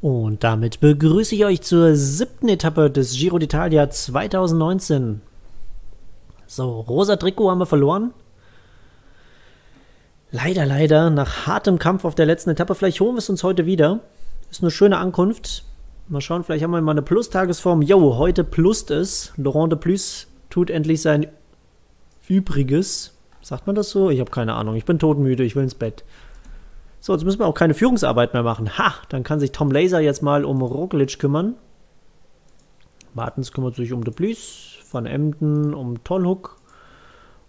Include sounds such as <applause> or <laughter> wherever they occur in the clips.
Und damit begrüße ich euch zur siebten Etappe des Giro d'Italia 2019. So, rosa Trikot haben wir verloren. Leider, leider, nach hartem Kampf auf der letzten Etappe. Vielleicht holen wir es uns heute wieder. Ist eine schöne Ankunft. Mal schauen, vielleicht haben wir mal eine Plus-Tagesform. Jo, heute plust es. Laurent de Plus tut endlich sein Übriges. Sagt man das so? Ich habe keine Ahnung. Ich bin todmüde, ich will ins Bett. So, jetzt müssen wir auch keine Führungsarbeit mehr machen. Ha, dann kann sich Tom Laser jetzt mal um Roglic kümmern. Martens kümmert sich um De Plus, Van Emden um Tollhook.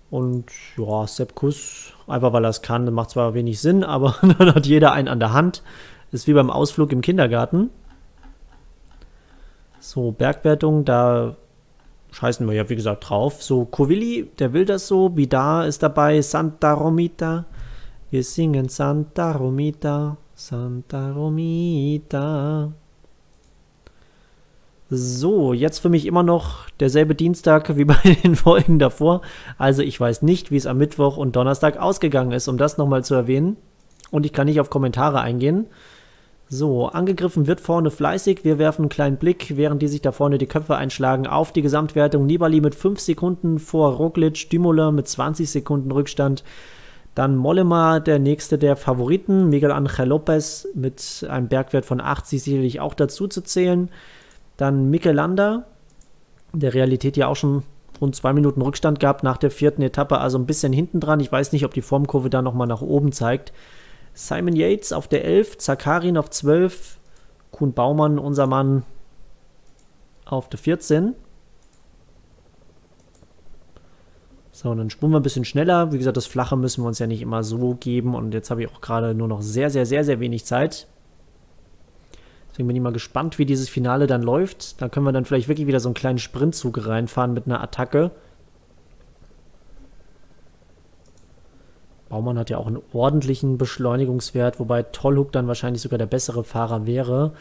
Und ja, Sepp Kuss, einfach weil er es kann, macht zwar wenig Sinn, <laughs> aber dann hat jeder einen an der Hand. Ist wie beim Ausflug im Kindergarten. So, Bergwertung, da scheißen wir ja wie gesagt drauf. So, Covilli, der will das so. Bidar ist dabei, Santa Romita. Wir singen Santa Romita, Santa Romita. So, jetzt für mich immer noch derselbe Dienstag wie <laughs> bei den Folgen davor. Also ich weiß nicht, wie es am Mittwoch und Donnerstag ausgegangen ist, um das nochmal zu erwähnen. Und ich kann nicht auf Kommentare eingehen. So, angegriffen wird vorne fleißig. Wir werfen einen kleinen Blick, während die sich da vorne die Köpfe einschlagen, auf die Gesamtwertung. Nibali mit 5 Sekunden vor Roglic, Dümola mit 20 Sekunden Rückstand. Dann Mollema, der nächste der Favoriten. Miguel Angel Lopez mit einem Bergwert von 80 sicherlich auch dazu zu zählen. Dann Mikelanda, der Realität ja auch schon rund zwei Minuten Rückstand gab nach der vierten Etappe, also ein bisschen hinten dran. Ich weiß nicht, ob die Formkurve da nochmal nach oben zeigt. Simon Yates auf der 11, Zakarin auf 12, Kuhn Baumann, unser Mann, auf der 14. So, und dann spulen wir ein bisschen schneller. Wie gesagt, das Flache müssen wir uns ja nicht immer so geben. Und jetzt habe ich auch gerade nur noch sehr, sehr, sehr, sehr wenig Zeit. Deswegen bin ich mal gespannt, wie dieses Finale dann läuft. Da können wir dann vielleicht wirklich wieder so einen kleinen Sprintzug reinfahren mit einer Attacke. Baumann hat ja auch einen ordentlichen Beschleunigungswert, wobei Tollhook dann wahrscheinlich sogar der bessere Fahrer wäre.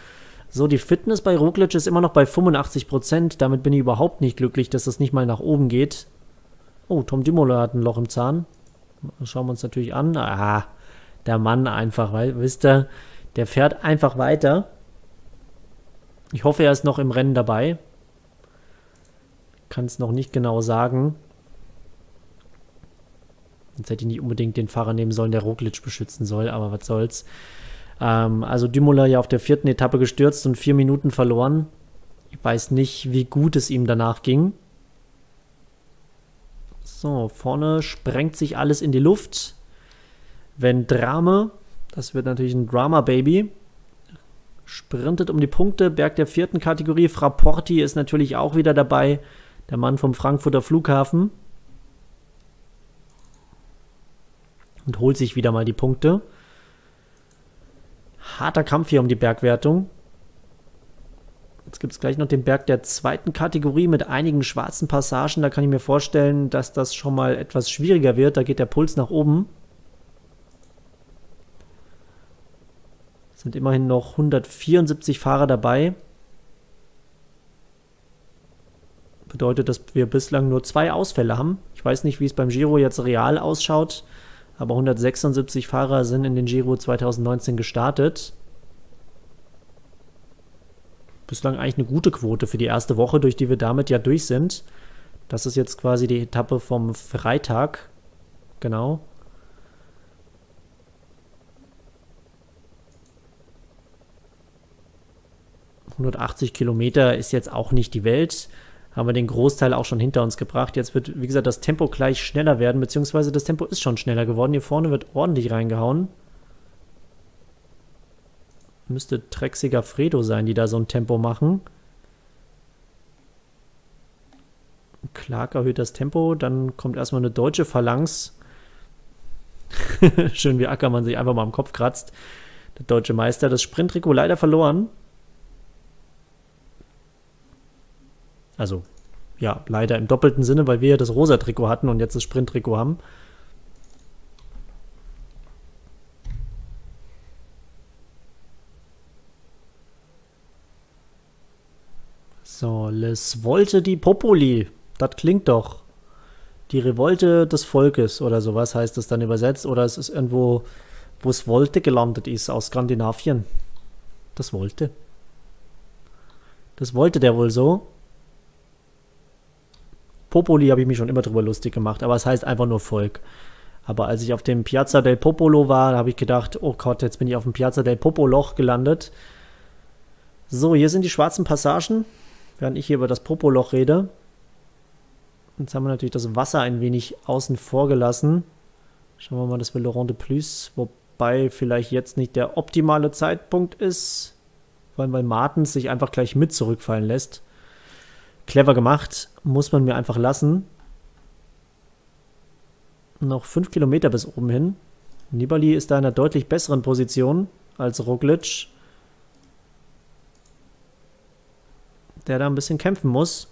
So, die Fitness bei Roglic ist immer noch bei 85%. Damit bin ich überhaupt nicht glücklich, dass das nicht mal nach oben geht. Oh, Tom Dumoulin hat ein Loch im Zahn. Schauen wir uns natürlich an. Ah, der Mann einfach, weil, wisst ihr, der fährt einfach weiter. Ich hoffe, er ist noch im Rennen dabei. Kann es noch nicht genau sagen. Jetzt hätte ich nicht unbedingt den Fahrer nehmen sollen, der Roglic beschützen soll, aber was soll's. Ähm, also Dümola ja auf der vierten Etappe gestürzt und vier Minuten verloren. Ich weiß nicht, wie gut es ihm danach ging. So, vorne sprengt sich alles in die Luft. Wenn Drame, das wird natürlich ein Drama-Baby, sprintet um die Punkte. Berg der vierten Kategorie. Frapporti ist natürlich auch wieder dabei. Der Mann vom Frankfurter Flughafen. Und holt sich wieder mal die Punkte. Harter Kampf hier um die Bergwertung. Jetzt gibt es gleich noch den Berg der zweiten Kategorie mit einigen schwarzen Passagen. Da kann ich mir vorstellen, dass das schon mal etwas schwieriger wird. Da geht der Puls nach oben. Es sind immerhin noch 174 Fahrer dabei. Bedeutet, dass wir bislang nur zwei Ausfälle haben. Ich weiß nicht, wie es beim Giro jetzt real ausschaut, aber 176 Fahrer sind in den Giro 2019 gestartet bislang eigentlich eine gute Quote für die erste Woche, durch die wir damit ja durch sind. Das ist jetzt quasi die Etappe vom Freitag. Genau. ...180 Kilometer ist jetzt auch nicht die Welt. Haben wir den Großteil auch schon hinter uns gebracht. Jetzt wird, wie gesagt, das Tempo gleich schneller werden, beziehungsweise das Tempo ist schon schneller geworden. Hier vorne wird ordentlich reingehauen müsste Trexiger Fredo sein, die da so ein Tempo machen. Clark erhöht das Tempo, dann kommt erstmal eine deutsche Phalanx. <laughs> Schön wie Ackermann sich einfach mal am Kopf kratzt. Der deutsche Meister, das Sprinttrikot leider verloren. Also, ja, leider im doppelten Sinne, weil wir ja das rosa Trikot hatten und jetzt das Sprinttrikot haben. So, Les Volte di Popoli. Das klingt doch. Die Revolte des Volkes oder sowas heißt das dann übersetzt. Oder es ist irgendwo, wo es Volte gelandet ist, aus Skandinavien. Das wollte. Das wollte der wohl so. Popoli habe ich mich schon immer drüber lustig gemacht, aber es heißt einfach nur Volk. Aber als ich auf dem Piazza del Popolo war, habe ich gedacht, oh Gott, jetzt bin ich auf dem Piazza del Popoloch gelandet. So, hier sind die schwarzen Passagen, während ich hier über das Popoloch rede. Jetzt haben wir natürlich das Wasser ein wenig außen vor gelassen. Schauen wir mal, das wir Laurent de Plus, wobei vielleicht jetzt nicht der optimale Zeitpunkt ist, vor allem weil Martens sich einfach gleich mit zurückfallen lässt. Clever gemacht, muss man mir einfach lassen. Noch fünf Kilometer bis oben hin. Nibali ist da in einer deutlich besseren Position als Roglic. Der da ein bisschen kämpfen muss.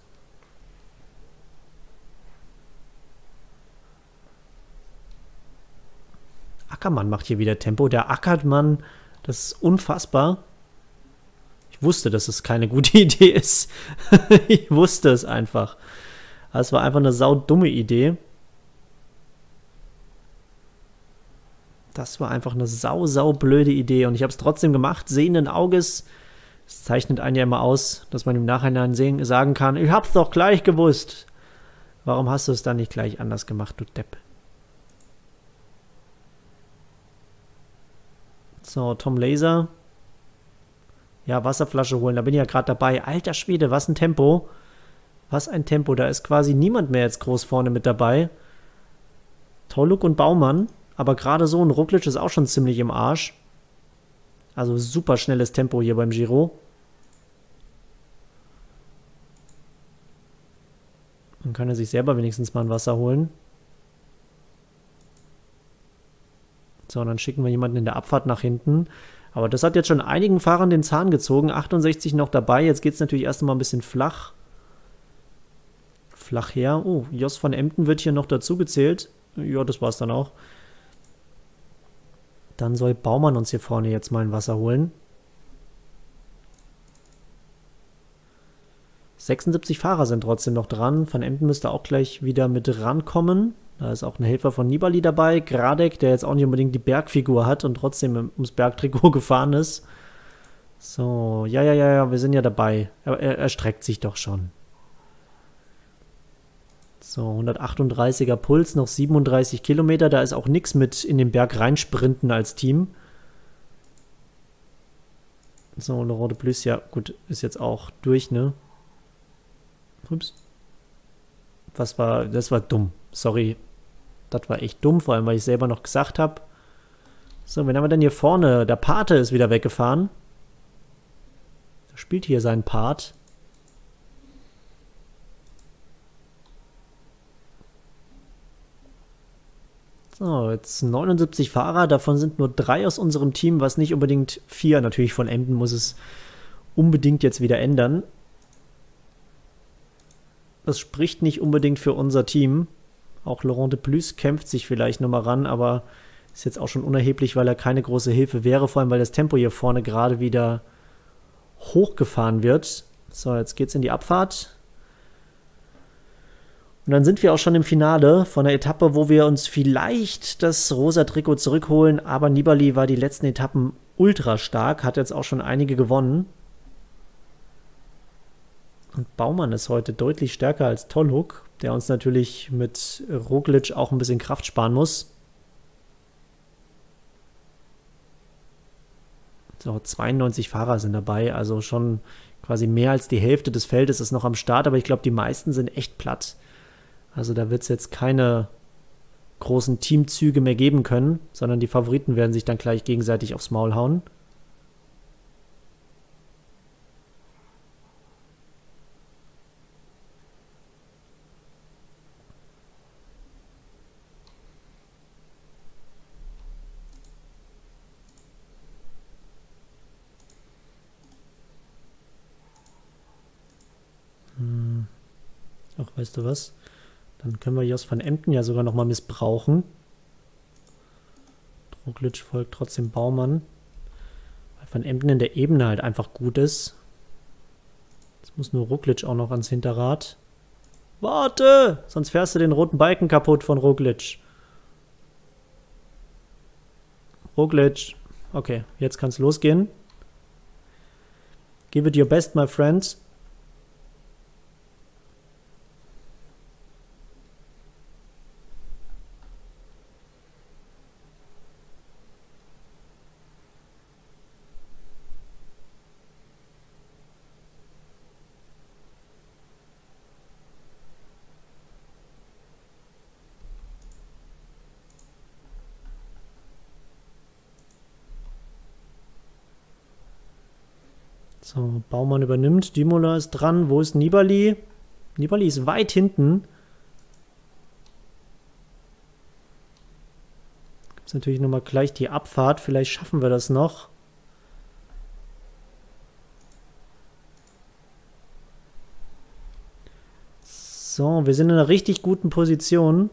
Ackermann macht hier wieder Tempo. Der Ackermann, das ist unfassbar. Ich wusste, dass es keine gute <laughs> Idee ist. ich wusste es einfach. Es war einfach eine saudumme Idee. Das war einfach eine sau, sau blöde Idee. Und ich habe es trotzdem gemacht, sehenden Auges. Es zeichnet einen ja immer aus, dass man im Nachhinein sehen, sagen kann, ich hab's doch gleich gewusst. Warum hast du es dann nicht gleich anders gemacht, du Depp? So, Tom Laser. Ja, Wasserflasche holen, da bin ich ja gerade dabei. Alter Schwede, was ein Tempo. Was ein Tempo, da ist quasi niemand mehr jetzt groß vorne mit dabei. Tolluk und Baumann, aber gerade so ein Rucklic ist auch schon ziemlich im Arsch. Also super schnelles Tempo hier beim Giro. Dann kann er sich selber wenigstens mal ein Wasser holen. So, und dann schicken wir jemanden in der Abfahrt nach hinten. Aber das hat jetzt schon einigen Fahrern den Zahn gezogen. 68 noch dabei. Jetzt geht es natürlich erst einmal ein bisschen flach. Flach her. Oh, Jos von Emden wird hier noch dazu gezählt. Ja, das war es dann auch. Dann soll Baumann uns hier vorne jetzt mal ein Wasser holen. 76 Fahrer sind trotzdem noch dran. Van Emden müsste auch gleich wieder mit rankommen. Da ist auch ein Helfer von Nibali dabei. Gradek, der jetzt auch nicht unbedingt die Bergfigur hat und trotzdem ums Bergtrikot <laughs> gefahren ist. So, ja, ja, ja, ja, wir sind ja dabei. Er, er, er streckt sich doch schon. So, 138er Puls, noch 37 Kilometer. Da ist auch nichts mit in den Berg reinsprinten als Team. So, Laurent de Plus, ja, gut, ist jetzt auch durch, ne? Ups. Was war, das war dumm. Sorry, das war echt dumm, vor allem, weil ich selber noch gesagt habe. So, wen haben wir denn hier vorne? Der Pate ist wieder weggefahren. Er spielt hier seinen Part. So, jetzt 79 Fahrer, davon sind nur drei aus unserem Team, was nicht unbedingt vier. Natürlich von Emden muss es unbedingt jetzt wieder ändern. Das spricht nicht unbedingt für unser Team. Auch Laurent de Plus kämpft sich vielleicht nochmal ran, aber ist jetzt auch schon unerheblich, weil er keine große Hilfe wäre, vor allem weil das Tempo hier vorne gerade wieder hochgefahren wird. So, jetzt geht's in die Abfahrt. Und dann sind wir auch schon im Finale von der Etappe, wo wir uns vielleicht das rosa Trikot zurückholen. Aber Nibali war die letzten Etappen ultra stark, hat jetzt auch schon einige gewonnen. Und Baumann ist heute deutlich stärker als Tollhook der uns natürlich mit Roglic auch ein bisschen Kraft sparen muss. So, 92 Fahrer sind dabei, also schon quasi mehr als die Hälfte des Feldes ist noch am Start, aber ich glaube, die meisten sind echt platt. Also da wird es jetzt keine großen Teamzüge mehr geben können, sondern die Favoriten werden sich dann gleich gegenseitig aufs Maul hauen. weißt du was? Dann können wir Jos van Emden ja sogar nochmal missbrauchen. Roglic folgt trotzdem Baumann. Weil Van Emden in der Ebene halt einfach gut ist. Jetzt muss nur Roglic auch noch ans Hinterrad. Warte! Sonst fährst du den roten Balken kaputt von Roglic. Roglic. Okay, jetzt kann es losgehen. Give it your best, my friends. So, Baumann übernimmt. Dimola ist dran. Wo ist Nibali? Nibali ist weit hinten. Gibt es natürlich nochmal gleich die Abfahrt. Vielleicht schaffen wir das noch. So, wir sind in einer richtig guten Position.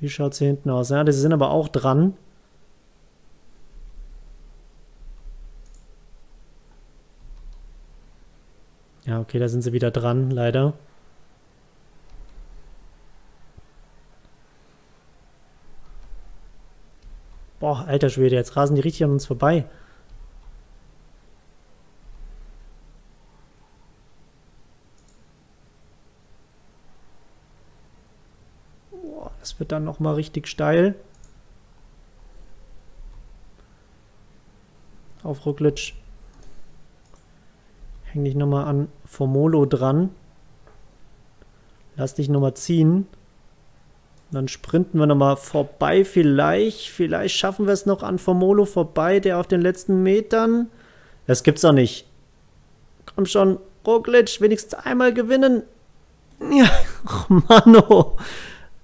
Wie schaut es hier hinten aus? Ja, die sind aber auch dran. Ja, okay, da sind sie wieder dran, leider. Boah, alter Schwede, jetzt rasen die richtig an uns vorbei. Wird dann nochmal richtig steil. Auf Rucklic. Häng dich nochmal an Formolo dran. Lass dich nochmal ziehen. Dann sprinten wir nochmal vorbei. Vielleicht, vielleicht schaffen wir es noch an Formolo vorbei, der auf den letzten Metern. Das gibt's doch nicht. Komm schon, Roglic, wenigstens einmal gewinnen. Ja, oh <laughs> Mann, oh.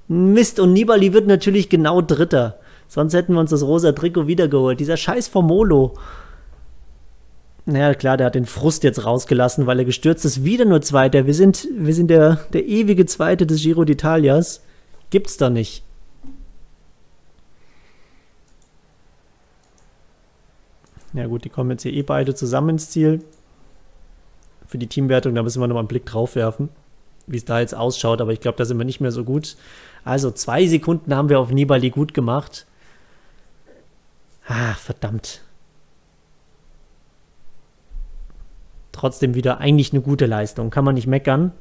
Mist, und Nibali wird natürlich genau Dritter. Sonst hätten wir uns das rosa Trikot wiedergeholt. Dieser scheiß Formolo. Naja, klar, der hat den Frust jetzt rausgelassen, weil er gestürzt ist. Wieder nur Zweiter. Wir sind, wir sind der, der ewige Zweite des Giro d'Italias. Gibt's da nicht. Ja gut, die kommen jetzt hier eh beide zusammen ins Ziel. Für die Teamwertung, da müssen wir nochmal einen Blick drauf werfen, wie es da jetzt ausschaut. Aber ich glaube, da sind wir nicht mehr so gut. Also zwei Sekunden haben wir auf Nibali gut gemacht. Ah, verdammt. Trotzdem wieder eigentlich eine gute Leistung. Kann man nicht meckern.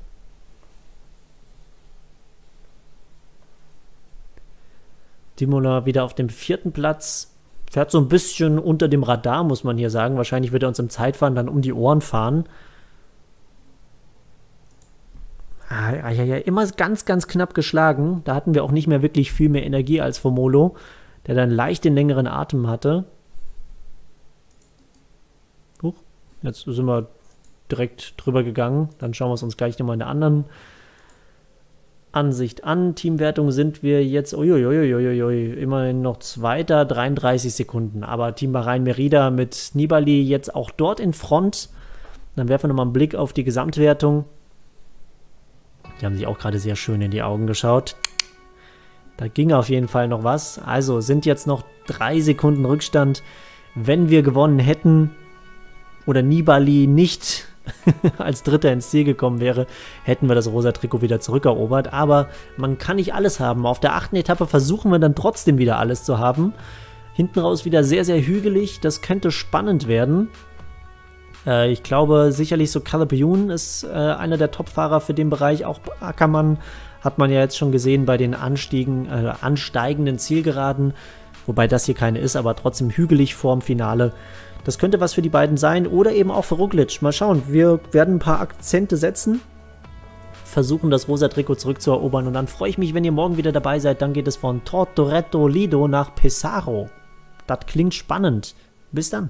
Dimola wieder auf dem vierten Platz. Fährt so ein bisschen unter dem Radar, muss man hier sagen. Wahrscheinlich wird er uns im Zeitfahren dann um die Ohren fahren. Ah, ja, ja, immer ganz, ganz knapp geschlagen. Da hatten wir auch nicht mehr wirklich viel mehr Energie als Formolo, der dann leicht den längeren Atem hatte. Huch, jetzt sind wir direkt drüber gegangen. Dann schauen wir es uns gleich nochmal in der anderen Ansicht an. Teamwertung sind wir jetzt, uiuiuiuiui, immerhin noch Zweiter, 33 Sekunden. Aber Team Bahrain Merida mit Nibali jetzt auch dort in Front. Dann werfen wir nochmal einen Blick auf die Gesamtwertung. Die haben sich auch gerade sehr schön in die Augen geschaut. Da ging auf jeden Fall noch was. Also sind jetzt noch drei Sekunden Rückstand. Wenn wir gewonnen hätten oder Nibali nicht <laughs> als Dritter ins Ziel gekommen wäre, hätten wir das rosa Trikot wieder zurückerobert. Aber man kann nicht alles haben. Auf der achten Etappe versuchen wir dann trotzdem wieder alles zu haben. Hinten raus wieder sehr, sehr hügelig. Das könnte spannend werden. Äh, ich glaube sicherlich so Caleb Youn ist äh, einer der Top-Fahrer für den Bereich. Auch Ackermann hat man ja jetzt schon gesehen bei den Anstiegen, äh, ansteigenden Zielgeraden. Wobei das hier keine ist, aber trotzdem hügelig vorm Finale. Das könnte was für die beiden sein oder eben auch für Ruglic. Mal schauen, wir werden ein paar Akzente setzen, versuchen das rosa Trikot zurückzuerobern und dann freue ich mich, wenn ihr morgen wieder dabei seid. Dann geht es von Tortoretto Lido nach Pesaro. Das klingt spannend. Bis dann.